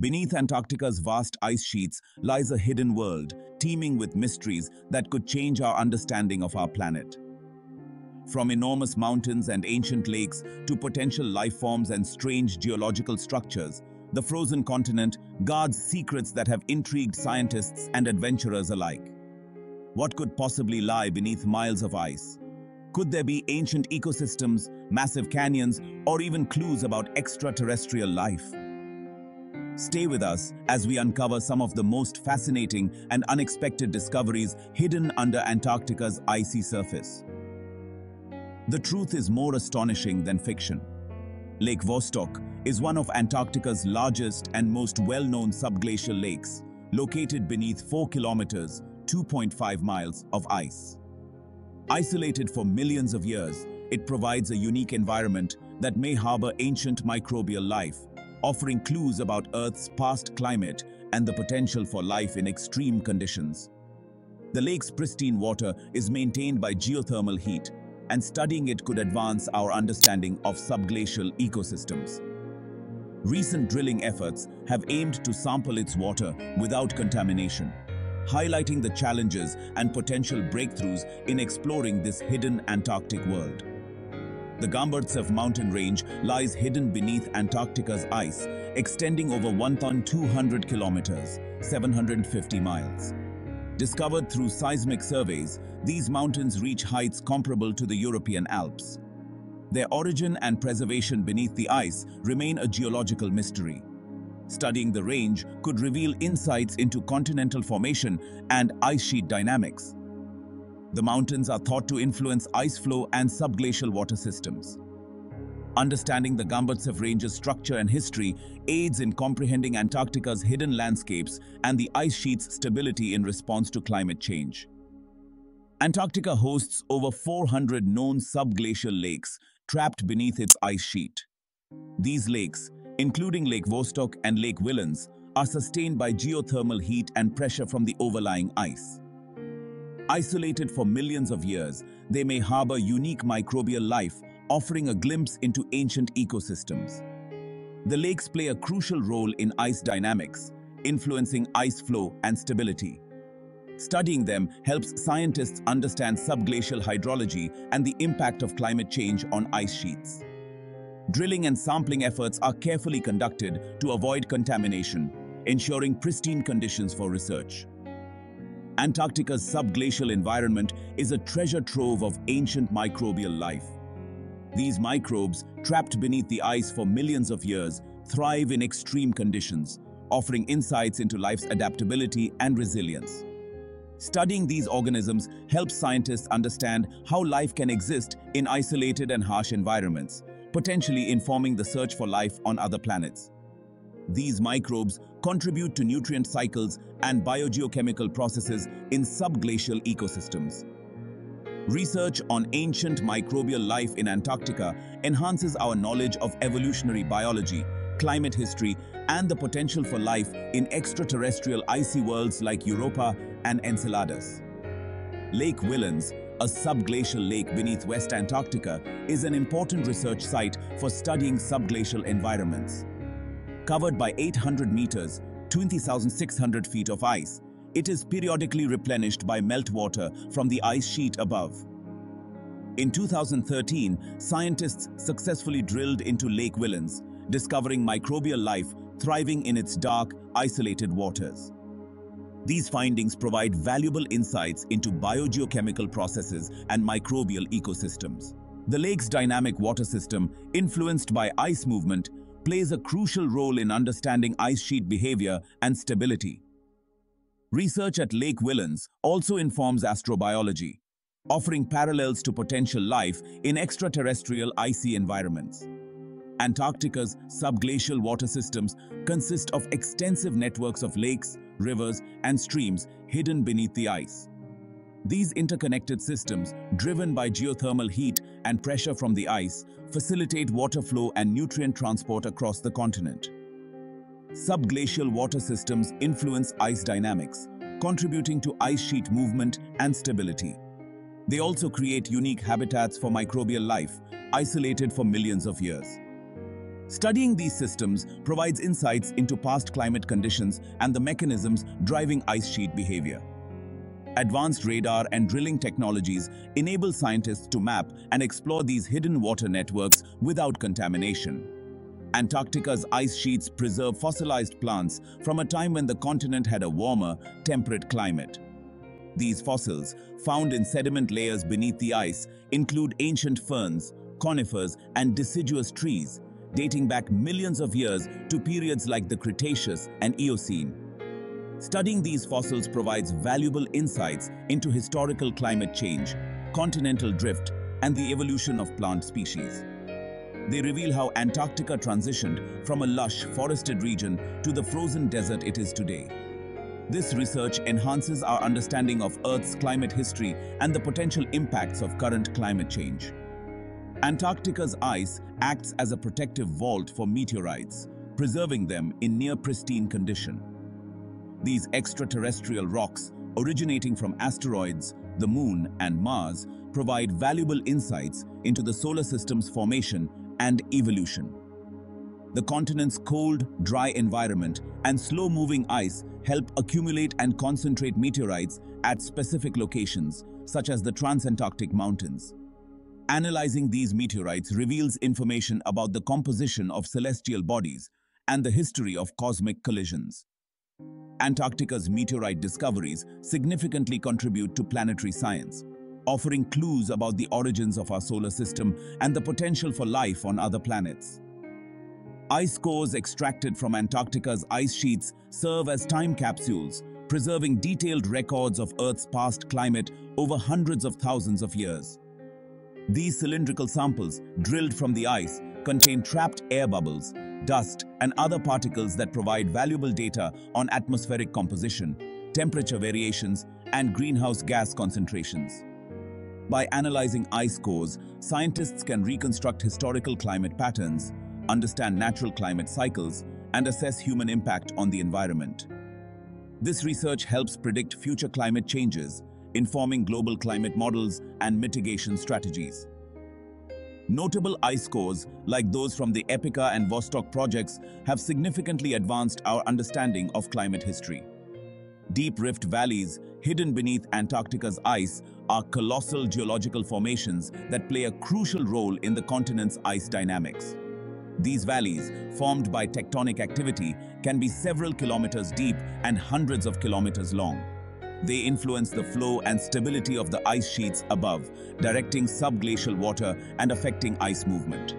Beneath Antarctica's vast ice sheets lies a hidden world, teeming with mysteries that could change our understanding of our planet. From enormous mountains and ancient lakes to potential life forms and strange geological structures, the frozen continent guards secrets that have intrigued scientists and adventurers alike. What could possibly lie beneath miles of ice? Could there be ancient ecosystems, massive canyons, or even clues about extraterrestrial life? Stay with us as we uncover some of the most fascinating and unexpected discoveries hidden under Antarctica's icy surface. The truth is more astonishing than fiction. Lake Vostok is one of Antarctica's largest and most well-known subglacial lakes, located beneath 4 kilometers, 2.5 miles of ice. Isolated for millions of years, it provides a unique environment that may harbor ancient microbial life, offering clues about Earth's past climate and the potential for life in extreme conditions. The lake's pristine water is maintained by geothermal heat, and studying it could advance our understanding of subglacial ecosystems. Recent drilling efforts have aimed to sample its water without contamination, highlighting the challenges and potential breakthroughs in exploring this hidden Antarctic world. The Gamburtsev mountain range lies hidden beneath Antarctica's ice, extending over 1,200 kilometers, 750 miles. Discovered through seismic surveys, these mountains reach heights comparable to the European Alps. Their origin and preservation beneath the ice remain a geological mystery. Studying the range could reveal insights into continental formation and ice sheet dynamics. The mountains are thought to influence ice flow and subglacial water systems. Understanding the Gamburtsev Range's structure and history aids in comprehending Antarctica's hidden landscapes and the ice sheet's stability in response to climate change. Antarctica hosts over 400 known subglacial lakes trapped beneath its ice sheet. These lakes, including Lake Vostok and Lake Whillans, are sustained by geothermal heat and pressure from the overlying ice. Isolated for millions of years, they may harbor unique microbial life, offering a glimpse into ancient ecosystems. The lakes play a crucial role in ice dynamics, influencing ice flow and stability. Studying them helps scientists understand subglacial hydrology and the impact of climate change on ice sheets. Drilling and sampling efforts are carefully conducted to avoid contamination, ensuring pristine conditions for research. Antarctica's subglacial environment is a treasure trove of ancient microbial life. These microbes, trapped beneath the ice for millions of years, thrive in extreme conditions, offering insights into life's adaptability and resilience. Studying these organisms helps scientists understand how life can exist in isolated and harsh environments, potentially informing the search for life on other planets. These microbes contribute to nutrient cycles and biogeochemical processes in subglacial ecosystems. Research on ancient microbial life in Antarctica enhances our knowledge of evolutionary biology, climate history, and the potential for life in extraterrestrial icy worlds like Europa and Enceladus. Lake Whillans, a subglacial lake beneath West Antarctica, is an important research site for studying subglacial environments. Covered by 800 meters, 20,600 feet of ice, it is periodically replenished by meltwater from the ice sheet above. In 2013, scientists successfully drilled into Lake Whillans, discovering microbial life thriving in its dark, isolated waters. These findings provide valuable insights into biogeochemical processes and microbial ecosystems. The lake's dynamic water system, influenced by ice movement, plays a crucial role in understanding ice sheet behavior and stability. Research at Lake Whillans also informs astrobiology, offering parallels to potential life in extraterrestrial icy environments. Antarctica's subglacial water systems consist of extensive networks of lakes, rivers, and streams hidden beneath the ice. These interconnected systems, driven by geothermal heat and pressure from the ice, facilitate water flow and nutrient transport across the continent. Subglacial water systems influence ice dynamics, contributing to ice sheet movement and stability. They also create unique habitats for microbial life, isolated for millions of years. Studying these systems provides insights into past climate conditions and the mechanisms driving ice sheet behavior. Advanced radar and drilling technologies enable scientists to map and explore these hidden water networks without contamination. Antarctica's ice sheets preserve fossilized plants from a time when the continent had a warmer, temperate climate. These fossils, found in sediment layers beneath the ice, include ancient ferns, conifers, and deciduous trees, dating back millions of years to periods like the Cretaceous and Eocene. Studying these fossils provides valuable insights into historical climate change, continental drift, and the evolution of plant species. They reveal how Antarctica transitioned from a lush, forested region to the frozen desert it is today. This research enhances our understanding of Earth's climate history and the potential impacts of current climate change. Antarctica's ice acts as a protective vault for meteorites, preserving them in near pristine condition. These extraterrestrial rocks, originating from asteroids, the Moon and Mars, provide valuable insights into the solar system's formation and evolution. The continent's cold, dry environment and slow-moving ice help accumulate and concentrate meteorites at specific locations, such as the Transantarctic Mountains. Analyzing these meteorites reveals information about the composition of celestial bodies and the history of cosmic collisions. Antarctica's meteorite discoveries significantly contribute to planetary science, offering clues about the origins of our solar system and the potential for life on other planets. Ice cores extracted from Antarctica's ice sheets serve as time capsules, preserving detailed records of Earth's past climate over hundreds of thousands of years. These cylindrical samples, drilled from the ice, contain trapped air bubbles, dust, and other particles that provide valuable data on atmospheric composition, temperature variations, and greenhouse gas concentrations. By analyzing ice cores, scientists can reconstruct historical climate patterns, understand natural climate cycles, and assess human impact on the environment. This research helps predict future climate changes, informing global climate models and mitigation strategies. Notable ice cores, like those from the EPICA and Vostok projects, have significantly advanced our understanding of climate history. Deep rift valleys, hidden beneath Antarctica's ice, are colossal geological formations that play a crucial role in the continent's ice dynamics. These valleys, formed by tectonic activity, can be several kilometers deep and hundreds of kilometers long. They influence the flow and stability of the ice sheets above, directing subglacial water and affecting ice movement.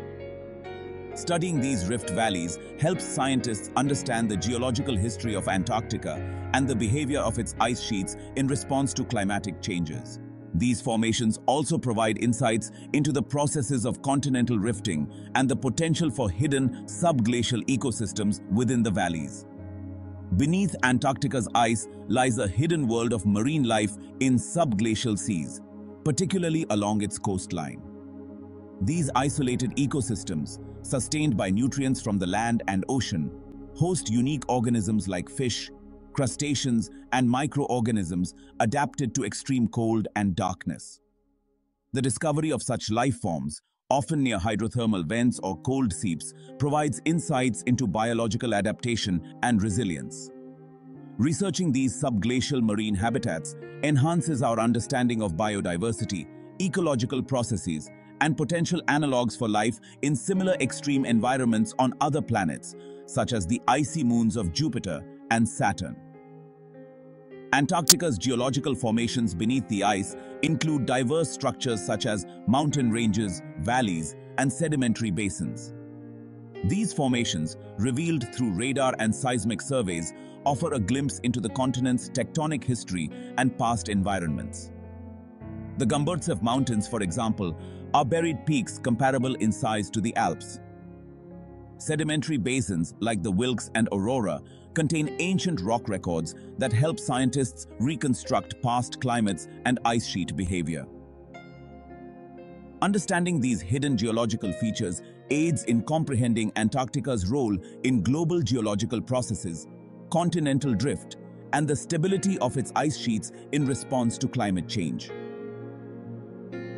Studying these rift valleys helps scientists understand the geological history of Antarctica and the behavior of its ice sheets in response to climatic changes. These formations also provide insights into the processes of continental rifting and the potential for hidden subglacial ecosystems within the valleys. Beneath Antarctica's ice lies a hidden world of marine life in subglacial seas, particularly along its coastline. These isolated ecosystems, sustained by nutrients from the land and ocean, host unique organisms like fish, crustaceans, and microorganisms adapted to extreme cold and darkness. The discovery of such life forms, often near hydrothermal vents or cold seeps, provides insights into biological adaptation and resilience. Researching these subglacial marine habitats enhances our understanding of biodiversity, ecological processes, and potential analogues for life in similar extreme environments on other planets, such as the icy moons of Jupiter and Saturn. Antarctica's geological formations beneath the ice include diverse structures such as mountain ranges, valleys, and sedimentary basins. These formations, revealed through radar and seismic surveys, offer a glimpse into the continent's tectonic history and past environments. The Gamburtsev Mountains, for example, are buried peaks comparable in size to the Alps. Sedimentary basins like the Wilkes and Aurora contain ancient rock records that help scientists reconstruct past climates and ice sheet behavior. Understanding these hidden geological features aids in comprehending Antarctica's role in global geological processes, continental drift, and the stability of its ice sheets in response to climate change.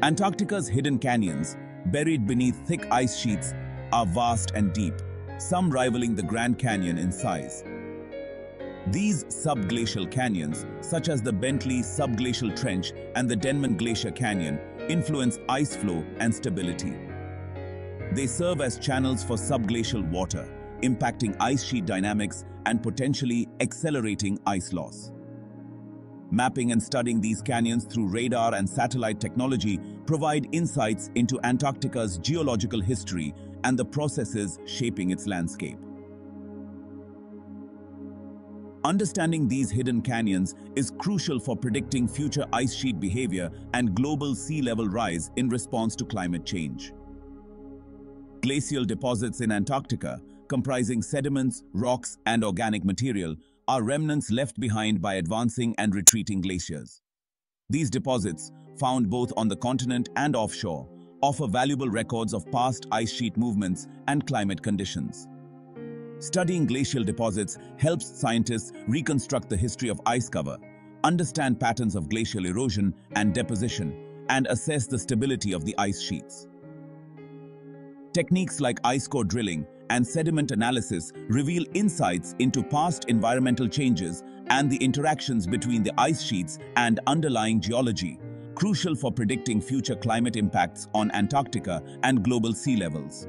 Antarctica's hidden canyons, buried beneath thick ice sheets, are vast and deep, some rivaling the Grand Canyon in size. These subglacial canyons, such as the Bentley Subglacial Trench and the Denman Glacier Canyon, influence ice flow and stability. They serve as channels for subglacial water, impacting ice sheet dynamics and potentially accelerating ice loss. Mapping and studying these canyons through radar and satellite technology provide insights into Antarctica's geological history and the processes shaping its landscape. Understanding these hidden canyons is crucial for predicting future ice sheet behavior and global sea level rise in response to climate change. Glacial deposits in Antarctica, comprising sediments, rocks, and organic material, are remnants left behind by advancing and retreating glaciers. These deposits, found both on the continent and offshore, offer valuable records of past ice sheet movements and climate conditions. Studying glacial deposits helps scientists reconstruct the history of ice cover, understand patterns of glacial erosion and deposition, and assess the stability of the ice sheets. Techniques like ice core drilling and sediment analysis reveal insights into past environmental changes and the interactions between the ice sheets and underlying geology, crucial for predicting future climate impacts on Antarctica and global sea levels.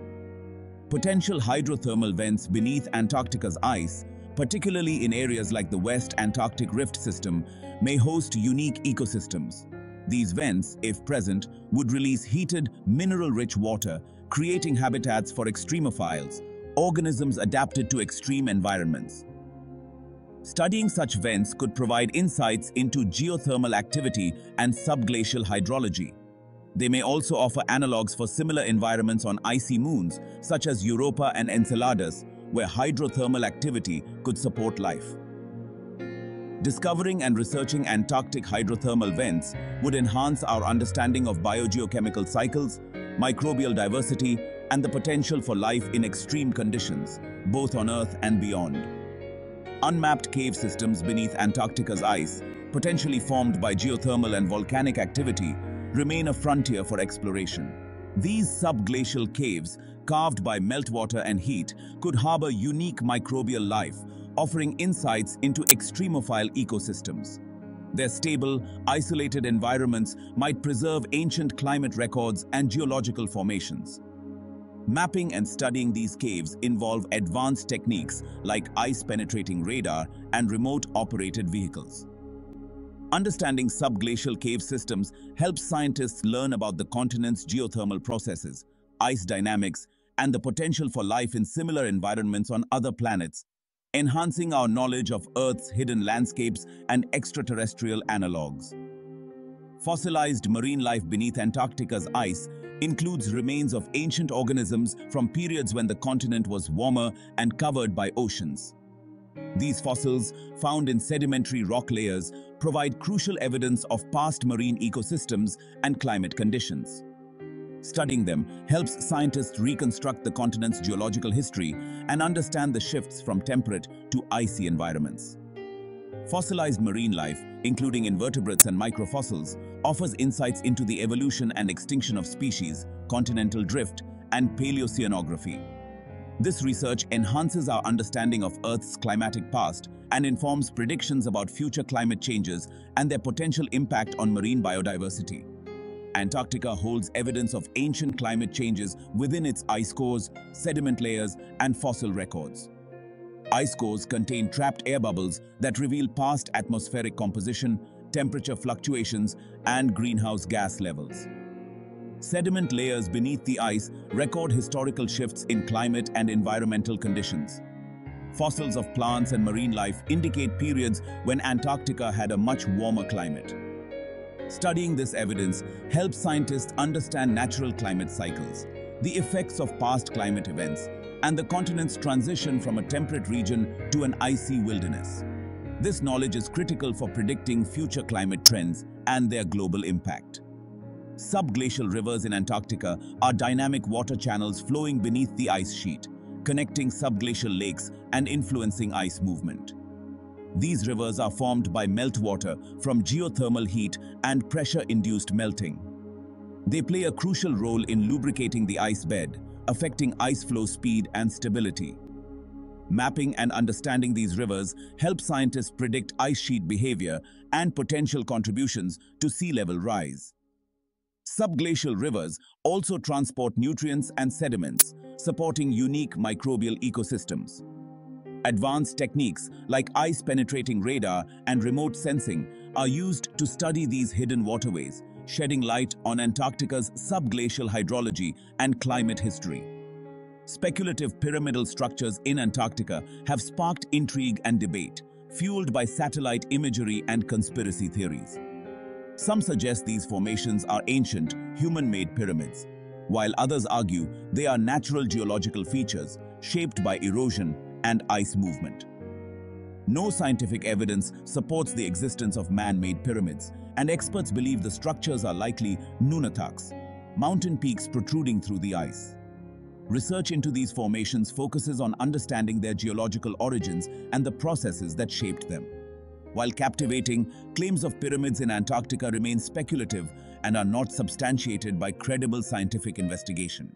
Potential hydrothermal vents beneath Antarctica's ice, particularly in areas like the West Antarctic Rift System, may host unique ecosystems. These vents, if present, would release heated, mineral-rich water, creating habitats for extremophiles, organisms adapted to extreme environments. Studying such vents could provide insights into geothermal activity and subglacial hydrology. They may also offer analogues for similar environments on icy moons, such as Europa and Enceladus, where hydrothermal activity could support life. Discovering and researching Antarctic hydrothermal vents would enhance our understanding of biogeochemical cycles, microbial diversity, and the potential for life in extreme conditions, both on Earth and beyond. Unmapped cave systems beneath Antarctica's ice, potentially formed by geothermal and volcanic activity, remain a frontier for exploration. These subglacial caves, carved by meltwater and heat, could harbor unique microbial life, offering insights into extremophile ecosystems. Their stable, isolated environments might preserve ancient climate records and geological formations. Mapping and studying these caves involve advanced techniques like ice-penetrating radar and remote-operated vehicles. Understanding subglacial cave systems helps scientists learn about the continent's geothermal processes, ice dynamics, and the potential for life in similar environments on other planets, enhancing our knowledge of Earth's hidden landscapes and extraterrestrial analogues. Fossilized marine life beneath Antarctica's ice includes remains of ancient organisms from periods when the continent was warmer and covered by oceans. These fossils, found in sedimentary rock layers, provide crucial evidence of past marine ecosystems and climate conditions. Studying them helps scientists reconstruct the continent's geological history and understand the shifts from temperate to icy environments. Fossilized marine life, including invertebrates and microfossils, offers insights into the evolution and extinction of species, continental drift, and paleoceanography. This research enhances our understanding of Earth's climatic past and informs predictions about future climate changes and their potential impact on marine biodiversity. Antarctica holds evidence of ancient climate changes within its ice cores, sediment layers, and fossil records. Ice cores contain trapped air bubbles that reveal past atmospheric composition, temperature fluctuations, and greenhouse gas levels. Sediment layers beneath the ice record historical shifts in climate and environmental conditions. Fossils of plants and marine life indicate periods when Antarctica had a much warmer climate. Studying this evidence helps scientists understand natural climate cycles, the effects of past climate events, and the continent's transition from a temperate region to an icy wilderness. This knowledge is critical for predicting future climate trends and their global impact. Subglacial rivers in Antarctica are dynamic water channels flowing beneath the ice sheet, connecting subglacial lakes and influencing ice movement. These rivers are formed by meltwater from geothermal heat and pressure-induced melting. They play a crucial role in lubricating the ice bed, affecting ice flow speed and stability. Mapping and understanding these rivers help scientists predict ice sheet behavior and potential contributions to sea level rise. Subglacial rivers also transport nutrients and sediments, supporting unique microbial ecosystems. Advanced techniques like ice-penetrating radar and remote sensing are used to study these hidden waterways, shedding light on Antarctica's subglacial hydrology and climate history. Speculative pyramidal structures in Antarctica have sparked intrigue and debate, fueled by satellite imagery and conspiracy theories. Some suggest these formations are ancient, human-made pyramids, while others argue they are natural geological features shaped by erosion and ice movement. No scientific evidence supports the existence of man-made pyramids, and experts believe the structures are likely nunataks, mountain peaks protruding through the ice. Research into these formations focuses on understanding their geological origins and the processes that shaped them. While captivating, claims of pyramids in Antarctica remain speculative and are not substantiated by credible scientific investigation.